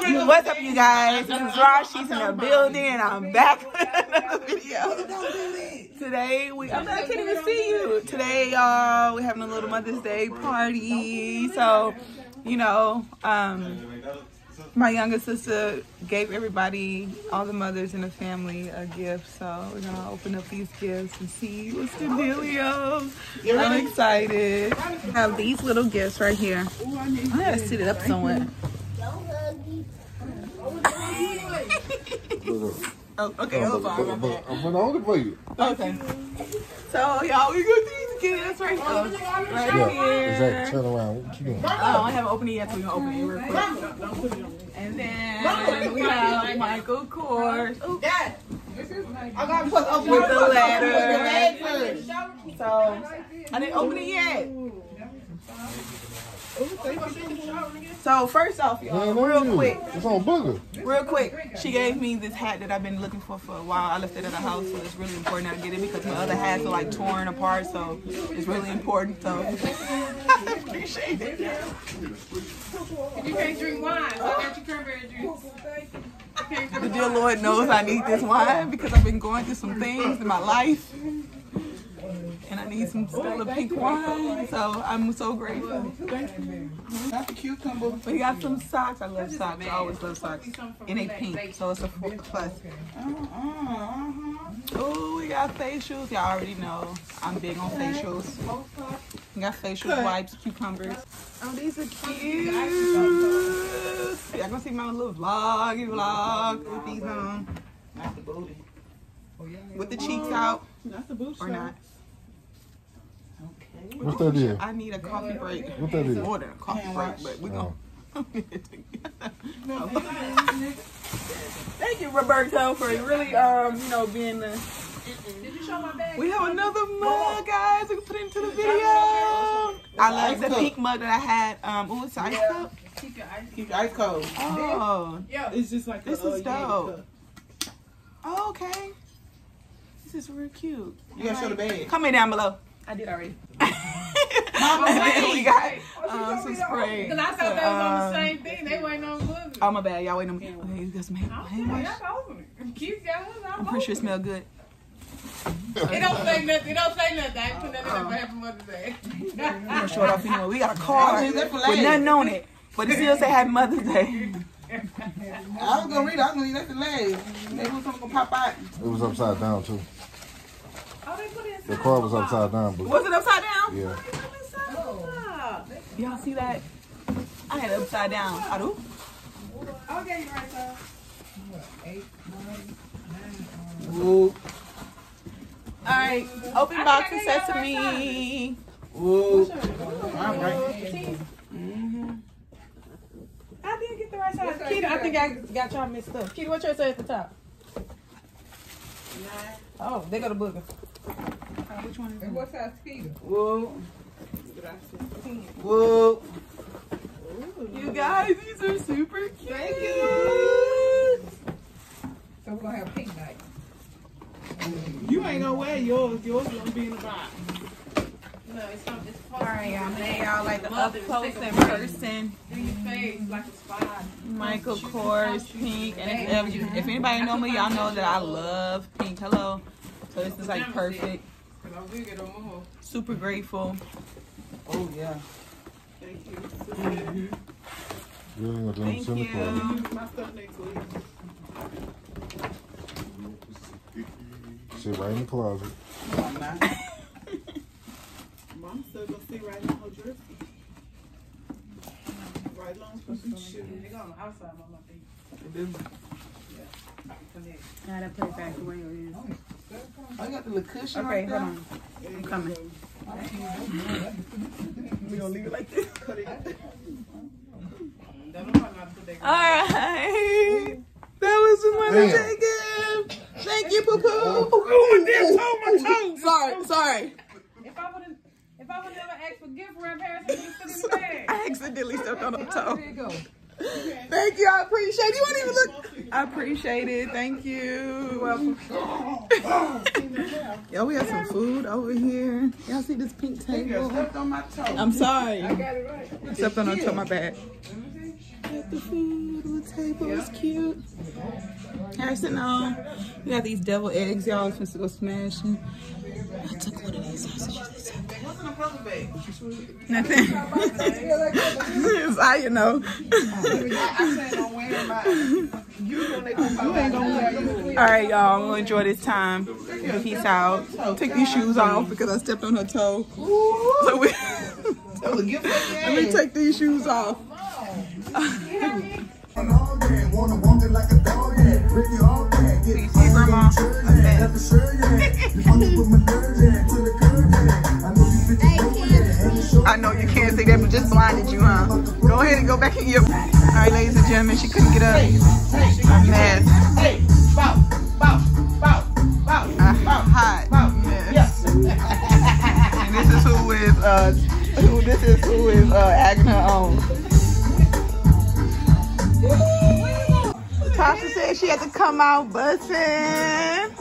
What's up, you guys? This is Rosh. She's in the building, and I'm back with another video. Today, we I'm, I can't even see you. Today, y'all, we're having a little Mother's Day party. So, you know, um, my younger sister gave everybody, all the mothers in the family, a gift. So we're gonna open up these gifts and see what's the dealio. I'm excited. I have these little gifts right here. I gotta sit it up somewhere. Oh, okay, hold on. I'm gonna hold it for you. Okay. So y'all, we got these gifts right here. Right Yeah, here. exactly. Turn around. What you doing? Oh, I haven't opened it yet, so we're gonna open it real quick. And then we have Michael Kors. Ooh, I got to put open With the the letter. bag first. So I didn't open it yet. So first off, y'all, Man, real you. quick, It's on booger. real quick, she gave me this hat that I've been looking for for a while. I left it at the house, so it's really important I get it because my other hats are like torn apart, so it's really important. So I appreciate it. You can't drink wine, so I got your cranberry juice. The dear Lord knows I need this wine because I've been going through some things in my life. And I need some Stella pink wine. So I'm so grateful. Thank you. Not the cucumber. We got some socks. I love socks. I always love socks. And they pink, so it's a four plus. Oh, we got facials. Y'all already know I'm big on facials. We got facial wipes, cucumbers. Oh, these are cute. Y'all gonna see my little vlog, vlog with these on. Not the booty. With the cheeks out Not the booty. or not. Okay. What's that deal? I need a coffee break. What that is? Order a coffee break, but we gonna get it together. Thank you, Roberto, for really, um, you know, being the. Did you show my bag? We have another mug, guys. We can put it into the video. I love the pink mug that I had. Um, oh, it's ice cup. Keep your eyes. Keep your ice cold. Oh, Yo, It's just like This a, is dope. cup. oh, okay. This is real cute. You gotta show the bag. Comment down below. I did already. And then we got um, some spray. because I thought they was on the Um, same thing. They wasn't on boogie. Oh my bad, y'all wait a minute. Okay, you got some hand, hand Okay, wash. I can open it. Keith got one. I'm I'm pretty sure it smell good. It don't say nothing. It don't say nothing. I ain't put that in Oh. the bag for Mother's Day. I'm gonna show it off anyway. We got a card Is that for with nothing on it, but it still say Happy Mother's Day. I was gonna read it. I was gonna leave that to ladies. Maybe something gonna pop out. It was upside down too. Oh, they put it inside. The car was upside down, but Was it upside down? yeah. Y'all see that? I had it upside down. I do. Okay, you right there. Whoa, All right, open box of sesame. whoa. All right. Mm-hmm. I did get the right size. Kitty, I think I got y'all mixed up. Kitty, what yours say at the top? Nine. Oh, they got a booger. Uh, which one is it? What size Kitty? Whoa. Whoa. You guys, these are super cute. Thank you. So we're gonna have pink night. You ain't no way yours. Yours gonna be in the box. No, it's something. It's All right, y'all. Now y'all like the up close take a in break. person. Do your face like a spot. Michael Kors pink, and if, if, if anybody know me, y'all know that I love pink. Hello. So this is like perfect. I'm big at more. Super grateful. Oh yeah. Thank you. You ain't gonna Thank you. My stuff next week. Sit right in the closet. No, I'm not. Mom still gonna sit right in her dress. Right along for some shoes. They go on the outside on my feet. I gotta put it back where it is. Oh, I oh, got the little cushion Okay, right hold there. on. I'm coming. We gonna leave it like this. Cut it. Don't know how to put that. All right. That was the Mother's Day gift. Thank you, Poo Poo. Oh, my damn toe, my toe. Sorry, sorry. If I would have, if I would never asked for gift wrap, Harris would just put it in the bag. I accidentally stepped on a toe. There you go. Thank you. I appreciate it. You won't even look. I appreciate it. Thank you. Welcome. Yo, we have some food over here. Y'all see this pink You table? stepped on my toe. I'm sorry. I got it right. Stepped on a toe, my bad. Got the food on the table. It's cute. Harrison, no. We got these devil eggs. Y'all was supposed to go smashing. I took one of these sausages. It's okay. What's in the purple bag? Nothing. it's how you know. I said I'm wearing mine. You gonna make them You ain't gonna wear yours. All right, y'all. I'm gonna enjoy this time. Peace out. Take these shoes off because I stepped on her toe. So we, That was a gift for let me take these shoes off. Peace, hey, grandma. I know you can't say that, but just blinded you, huh? Go ahead and go back in your. All right, ladies and gentlemen, she couldn't get up. I'm mad. Hey, bow, bow, bow, bow, Uh, bow. hot. Yes. And this is who is uh, who this is who is uh, acting her own. Tasha said she had to come out bussing.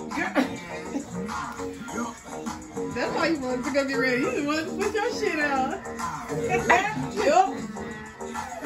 That's why you wanted to go get ready. You wanted to put your shit on. yep.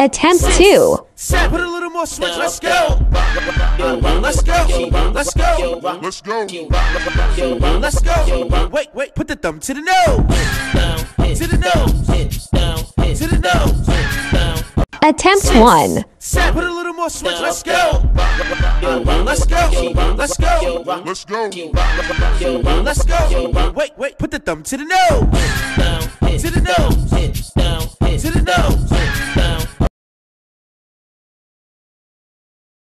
Attempt six, two. Put a little more switch. Let's go. Let's go. Let's go. Let's go. Let's go. Wait, wait. Put the thumb to the nose. To the nose. To the nose. Attempt one. Put a little more switch. Let's go. Let's go. Let's go. Let's go. Let's go. Wait, wait. Put the thumb to the nose. To the nose. To the nose.